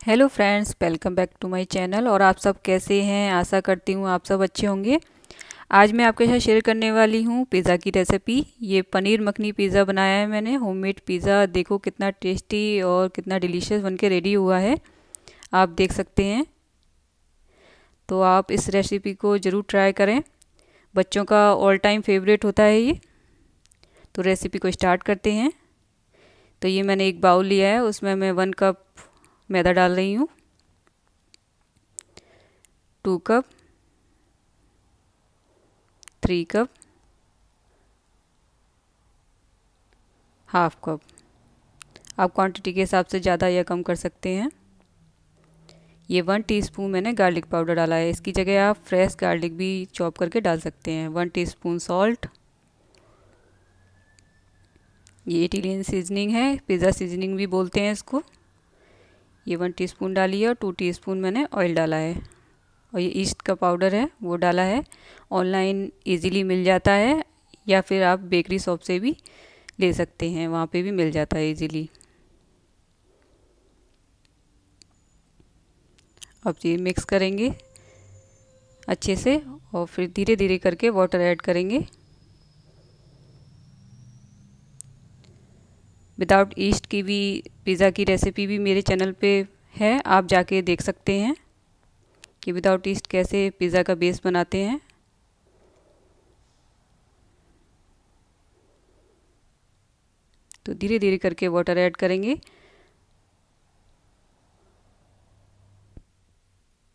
Hello friends welcome back to my channel और आप सब कैसे हैं? आशा करती हूँ आप सब अच्छे होंगे। आज मैं आपके साथ शेयर करने वाली हूँ पिज़्ज़ा की रेसिपी ये पनीर मखनी पिज़्ज़ा बनाया है मैंने। होममेड पिज़्ज़ा देखो कितना टेस्टी और कितना डिलीशियस बनके रेडी हुआ है। आप देख सकते हैं। तो आप इस रेसिपी को ज़रूर ट्राई करें। बच्चों का ऑल टाइम फेवरेट होता है ये। तो रेसिपी को स्टार्ट करते हैं। तो ये मैंने एक बाउल लिया है, उसमें मैं वन कप मैदा डाल रही हूँ। Two cup, three cup, half cup. आप क्वांटिटी के हिसाब से ज़्यादा या कम कर सकते हैं। ये वन टीस्पून मैंने गार्लिक पाउडर डाला है। इसकी जगह आप फ्रेश गार्लिक भी चॉप करके डाल सकते हैं। वन टीस्पून सॉल्ट ये इटालियन सीजनिंग है। पिज़्ज़ा सीजनिंग भी बोलते हैं इसको। ये वन टीस्पून डाली है और टू टीस्पून मैंने ऑयल डाला है। और ये ईस्ट का पाउडर है, वो डाला है। ऑनलाइन इजीली मिल जाता है या फिर आप बेकरी शॉप से भी ले सकते हैं, वहाँ पे भी मिल जाता है इजीली। अब ये मिक्स करेंगे अच्छे से और फिर धीरे धीरे करके वाटर ऐड करेंगे। विदाउट ईस्ट की भी पिज़्ज़ा की रेसिपी भी मेरे चैनल पे है, आप जाके देख सकते हैं कि विदाउट ईस्ट कैसे पिज़्ज़ा का बेस बनाते हैं। तो धीरे धीरे करके वाटर ऐड करेंगे।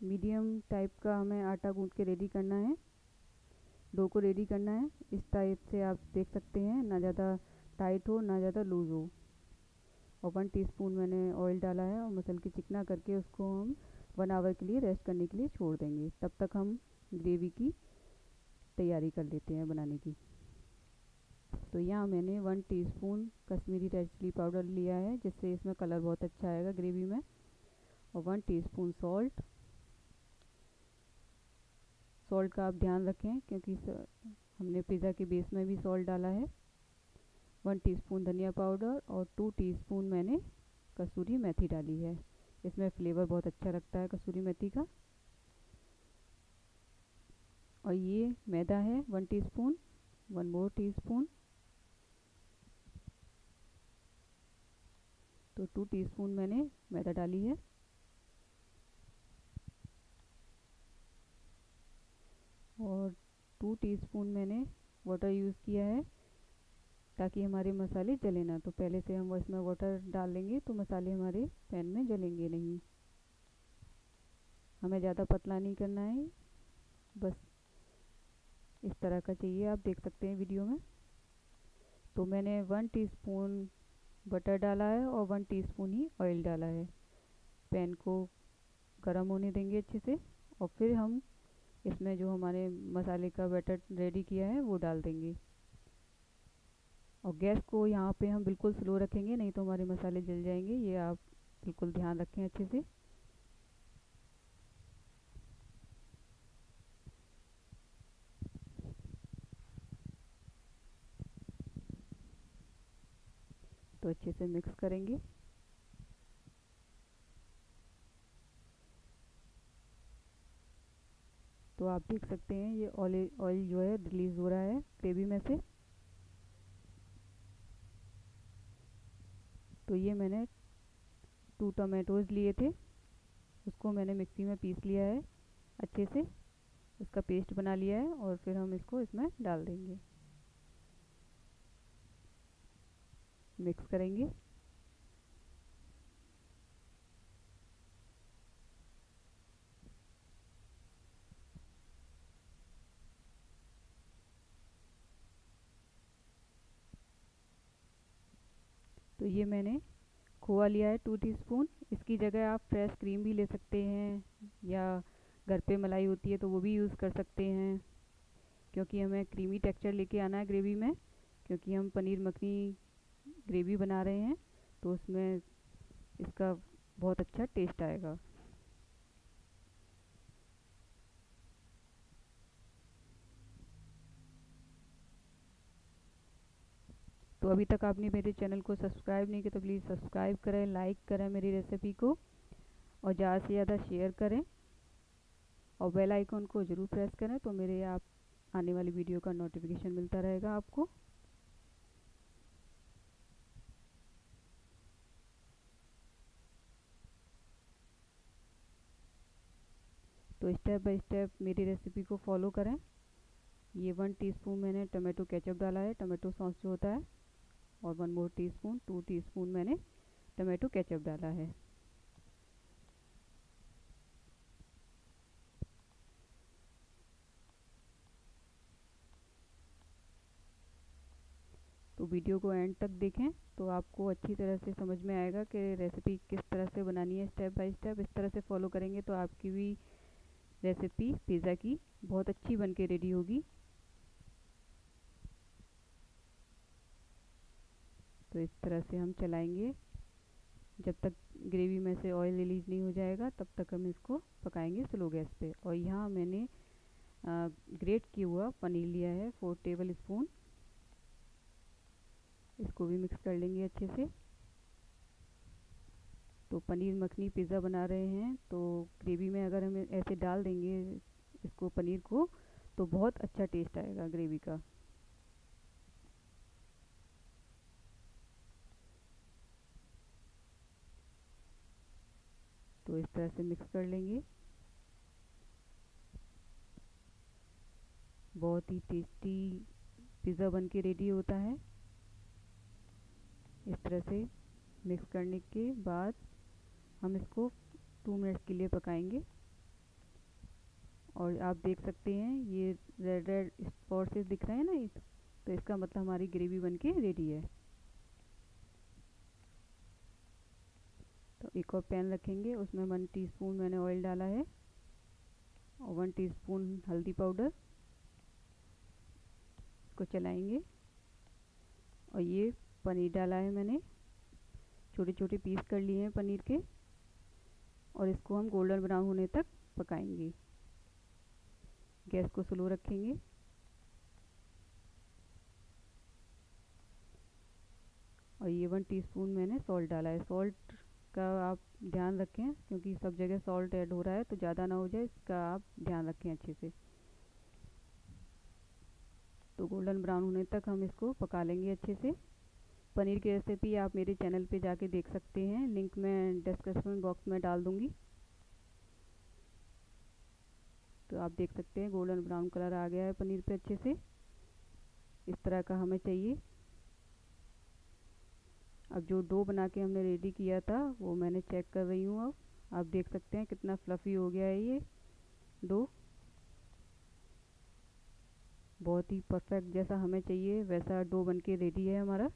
मीडियम टाइप का हमें आटा गूंद के रेडी करना है। डो को रेडी करना है। इस टाइप से आप देख सकते हैं, ना ज़्यादा टाइट हो, ना ज़्यादा लूज़ हो। और वन टीस्पून मैंने ऑयल डाला है और मसल के चिकना करके उसको हम वन आवर के लिए रेस्ट करने के लिए छोड़ देंगे। तब तक हम ग्रेवी की तैयारी कर लेते हैं बनाने की। तो यहाँ मैंने one teaspoon Kashmiri red chilli powder लिया है, जिससे इसमें कलर बहुत अच्छा आएगा ग्रेवी में। और वन टीस्पून सॉल्ट सॉल्ट का आप ध्यान रखें, क्योंकि हमने पिज़्ज़ा के बेस में भी सॉल्ट डाला है। वन टीस्पून धनिया पाउडर और टू टीस्पून मैंने कसूरी मेथी डाली है। इसमें फ्लेवर बहुत अच्छा लगता है कसूरी मेथी का। और ये मैदा है one teaspoon, one more teaspoon. तो टू टीस्पून मैंने मैदा डाली है। और टू टीस्पून मैंने वाटर यूज़ किया है। ताकि हमारे मसाले जले ना। तो पहले से हम इसमें वाटर डाल लेंगे तो मसाले हमारे पैन में जलेंगे नहीं। हमें ज़्यादा पतला नहीं करना है। बस इस तरह का चाहिए। आप देख सकते हैं वीडियो में। तो मैंने वन टीस्पून बटर डाला है और वन टीस्पून ही ऑयल डाला है। पैन को गर्म होने देंगे अच्छे से और फिर हम इसमें जो हमारे मसाले का बैटर रेडी किया है, वो डाल देंगे। और गैस को यहाँ पे हम बिल्कुल स्लो रखेंगे, नहीं तो हमारे मसाले जल जाएँगे। ये आप बिल्कुल ध्यान रखें अच्छे से। तो अच्छे से मिक्स करेंगे। तो आप देख सकते हैं, ये ऑयल ऑयल जो है रिलीज़ हो रहा है ग्रेवी में से। तो ये मैंने टू टमेटोज़ लिए थे। उसको मैंने मिक्सी में पीस लिया है अच्छे से। उसका पेस्ट बना लिया है और फिर हम इसको इसमें डाल देंगे। मिक्स करेंगे। तो ये मैंने खोआ लिया है टू टीस्पून इसकी जगह आप फ्रेश क्रीम भी ले सकते हैं या घर पे मलाई होती है तो वो भी यूज़ कर सकते हैं। क्योंकि हमें क्रीमी टेक्सचर लेके आना है ग्रेवी में, क्योंकि हम पनीर मखनी ग्रेवी बना रहे हैं तो उसमें इसका बहुत अच्छा टेस्ट आएगा। तो अभी तक आपने मेरे चैनल को सब्सक्राइब नहीं किया तो प्लीज़ सब्सक्राइब करें, लाइक करें मेरी रेसिपी को और ज़्यादा से ज़्यादा शेयर करें और बेल आइकॉन को ज़रूर प्रेस करें तो मेरे आप आने वाली वीडियो का नोटिफिकेशन मिलता रहेगा आपको। तो स्टेप बाय स्टेप मेरी रेसिपी को फॉलो करें। ये वन टीस्पून मैंने टमाटो केचप डाला है, टमाटो सॉस जो होता है। और one more teaspoon two teaspoon मैंने टमाटो केचप डाला है। तो वीडियो को एंड तक देखें तो आपको अच्छी तरह से समझ में आएगा कि रेसिपी किस तरह से बनानी है स्टेप बाय स्टेप इस तरह से फॉलो करेंगे तो आपकी भी रेसिपी पिज़्ज़ा की बहुत अच्छी बन के रेडी होगी। तो इस तरह से हम चलाएँगे। जब तक ग्रेवी में से ऑयल रिलीज़ नहीं हो जाएगा, तब तक हम इसको पकाएँगे स्लो गैस पे। और यहाँ मैंने ग्रेट किया हुआ पनीर लिया है फोर टेबल स्पून इसको भी मिक्स कर लेंगे अच्छे से। तो पनीर मखनी पिज़्ज़ा बना रहे हैं तो ग्रेवी में अगर हम ऐसे डाल देंगे इसको पनीर को तो बहुत अच्छा टेस्ट आएगा ग्रेवी का। इस तरह से मिक्स कर लेंगे। बहुत ही टेस्टी पिज़्ज़ा बन के रेडी होता है। इस तरह से मिक्स करने के बाद हम इसको टू मिनट्स के लिए पकाएँगे। और आप देख सकते हैं, ये रेड रेड स्पॉट्स दिख रहे हैं ना तो इसका मतलब हमारी ग्रेवी बनके रेडी है। तो एक और पैन रखेंगे। उसमें वन टीस्पून मैंने ऑयल डाला है और वन टीस्पून हल्दी पाउडर इसको चलाएँगे। और ये पनीर डाला है मैंने। छोटे छोटे पीस कर लिए हैं पनीर के और इसको हम गोल्डन ब्राउन होने तक पकाएँगे। गैस को स्लो रखेंगे। और ये वन टीस्पून मैंने सॉल्ट डाला है। सॉल्ट का आप ध्यान रखें, क्योंकि सब जगह सॉल्ट ऐड हो रहा है तो ज़्यादा ना हो जाए, इसका आप ध्यान रखें अच्छे से। तो गोल्डन ब्राउन होने तक हम इसको पका लेंगे अच्छे से। पनीर की रेसिपी आप मेरे चैनल पे जाके देख सकते हैं लिंक मैं डिस्क्रिप्शन बॉक्स में डाल दूँगी। तो आप देख सकते हैं गोल्डन ब्राउन कलर आ गया है पनीर पे अच्छे से। इस तरह का हमें चाहिए। अब जो डो बना के हमने रेडी किया था, वो मैंने चेक कर रही हूँ अब। आप देख सकते हैं कितना फ्लफ़ी हो गया है ये डो। बहुत ही परफेक्ट जैसा हमें चाहिए, वैसा डो बन के रेडी है हमारा।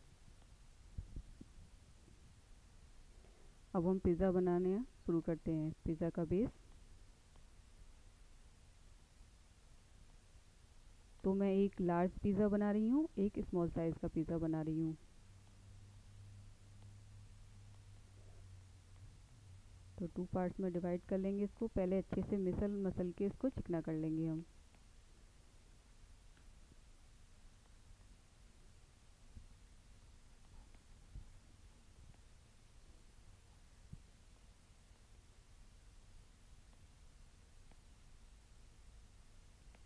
अब हम पिज़्ज़ा बनाने शुरू करते हैं पिज़्ज़ा का बेस तो मैं एक लार्ज पिज़्ज़ा बना रही हूँ, एक स्मॉल साइज़ का पिज़्ज़ा बना रही हूँ। तो टू पार्ट्स में डिवाइड कर लेंगे इसको। पहले अच्छे से मिसल, मसल के इसको चिकना कर लेंगे हम।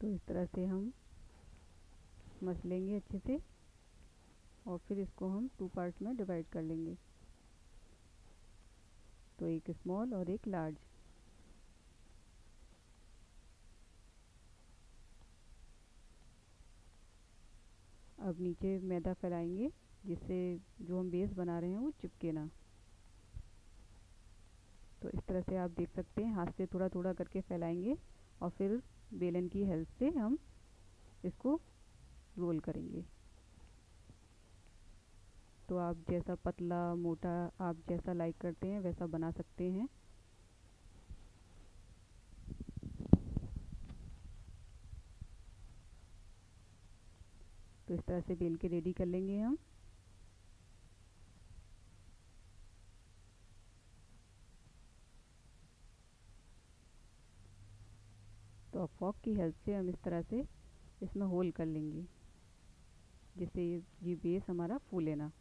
तो इस तरह से हम मस लेंगे अच्छे से। और फिर इसको हम टू पार्ट में डिवाइड कर लेंगे। तो एक स्मॉल और एक लार्ज अब नीचे मैदा फैलाएँगे, जिससे जो हम बेस बना रहे हैं वो चिपके ना. तो इस तरह से आप देख सकते हैं, हाथ से थोड़ा थोड़ा करके फैलाएँगे और फिर बेलन की हेल्प से हम इसको रोल करेंगे. तो आप जैसा पतला, मोटा आप जैसा लाइक करते हैं, वैसा बना सकते हैं। तो इस तरह से बेल के रेडी कर लेंगे हम। तो फॉक की हेल्प से हम इस तरह से इसमें होल कर लेंगे, जिससे ये बेस हमारा फूले ना।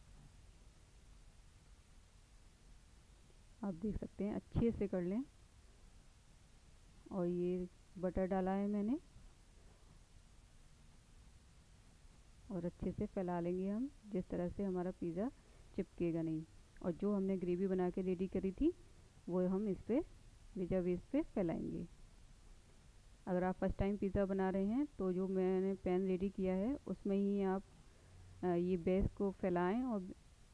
आप देख सकते हैं, अच्छे से कर लें। और ये बटर डाला है मैंने। और अच्छे से फैला लेंगे हम, जिस तरह से हमारा पिज़्ज़ा चिपकेगा नहीं। और जो हमने ग्रेवी बना के रेडी करी थी, वो हम इस पर पिज़्ज़ा बेस पे फैलाएँगे। अगर आप फ़र्स्ट टाइम पिज़्ज़ा बना रहे हैं तो जो मैंने पैन रेडी किया है, उसमें ही आप ये बेस को फैलाएँ और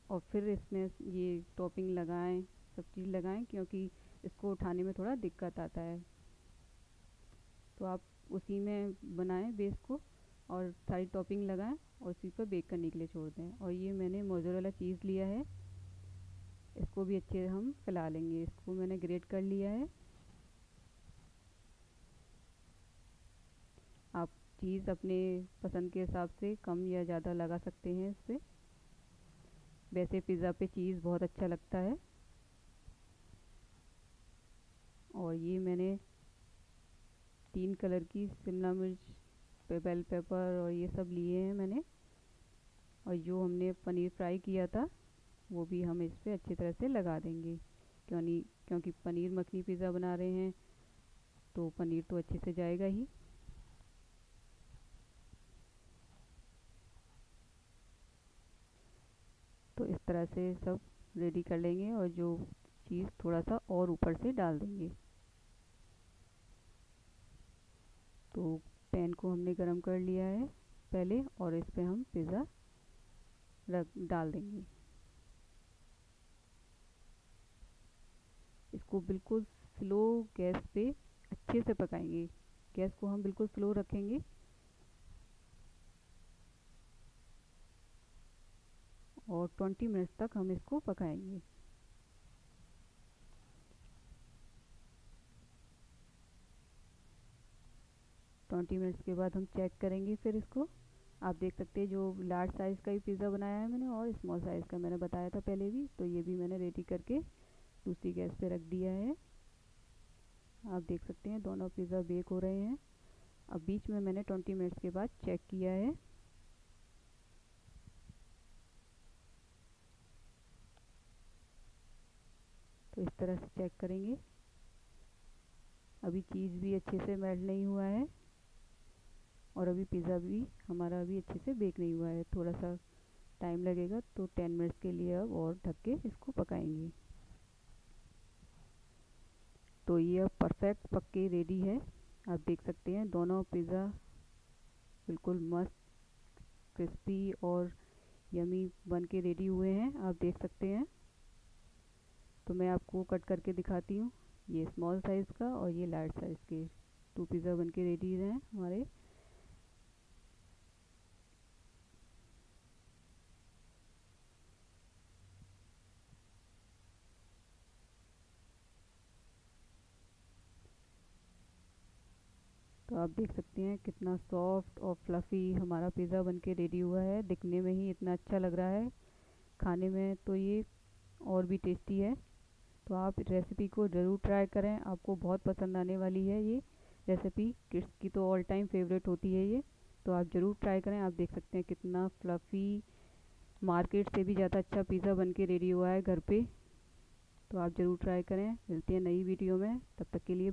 और फिर इसमें ये टॉपिंग लगाएँ। सब चीज़ लगाएँ, क्योंकि इसको उठाने में थोड़ा दिक्कत आता है। तो आप उसी में बनाएँ बेस को और सारी टॉपिंग लगाएँ और उसी पर बेक करने के लिए छोड़ दें। और ये मैंने मोजरेला चीज़ लिया है। इसको भी अच्छे हम फैला लेंगे। इसको मैंने ग्रेट कर लिया है। आप चीज़ अपने पसंद के हिसाब से कम या ज़्यादा लगा सकते हैं इस पर वैसे पिज़्ज़ा पे चीज़ बहुत अच्छा लगता है। और ये मैंने तीन कलर की शिमला मिर्च बेल पेपर और ये सब लिए हैं मैंने। और जो हमने पनीर फ्राई किया था, वो भी हम इस पर अच्छी तरह से लगा देंगे। क्योंकि क्योंकि पनीर मखनी पिज़्ज़ा बना रहे हैं तो पनीर तो अच्छे से जाएगा ही। तो इस तरह से सब रेडी कर लेंगे और जो चीज़ थोड़ा सा और ऊपर से डाल देंगे। तो पैन को हमने गरम कर लिया है पहले और इस पर हम पिज़्ज़ा रख, डाल देंगे। इसको बिल्कुल स्लो गैस पे अच्छे से पकाएँगे। गैस को हम बिल्कुल स्लो रखेंगे। और 20 मिनट्स तक हम इसको पकाएँगे। ट्वेंटी मिनट्स के बाद हम चेक करेंगे फिर इसको। आप देख सकते हैं जो लार्ज साइज़ का ही पिज़्ज़ा बनाया है मैंने और स्मॉल साइज़ का मैंने बताया था पहले भी तो ये भी मैंने रेडी करके दूसरी गैस पे रख दिया है। आप देख सकते हैं दोनों पिज़्ज़ा बेक हो रहे हैं। अब बीच में मैंने 20 मिनट्स के बाद चेक किया है। तो इस तरह से चेक करेंगे। अभी चीज़ भी अच्छे से मेल्ट नहीं हुआ है। और अभी पिज़्ज़ा भी, हमारा अभी अच्छे से बेक नहीं हुआ है। थोड़ा सा टाइम लगेगा तो टेन मिनट्स के लिए अब और ढक के इसको पकाएँगे। तो ये अब परफेक्ट पक के रेडी है। आप देख सकते हैं, दोनों पिज़्ज़ा बिल्कुल मस्त क्रिस्पी और यमी बन के रेडी हुए हैं। आप देख सकते हैं। तो मैं आपको कट करके दिखाती हूँ। ये स्मॉल साइज़ का और ये लार्ज साइज़ के। टू पिज़्ज़ा बन के रेडी हैं हमारे। तो आप देख सकते हैं कितना सॉफ्ट और फ्लफ़ी हमारा पिज़्ज़ा बन के रेडी हुआ है। दिखने में ही इतना अच्छा लग रहा है। खाने में तो ये और भी टेस्टी है। तो आप रेसिपी को ज़रूर ट्राई करें। आपको बहुत पसंद आने वाली है ये रेसिपी किड्स की तो ऑल टाइम फेवरेट होती है ये। तो आप ज़रूर ट्राई करें। आप देख सकते हैं कितना फ्लफ़ी मार्केट से भी ज़्यादा अच्छा पिज़्ज़ा बन के रेडी हुआ है घर पे। तो आप ज़रूर ट्राई करें। मिलते हैं नई वीडियो में। तब तक के लिए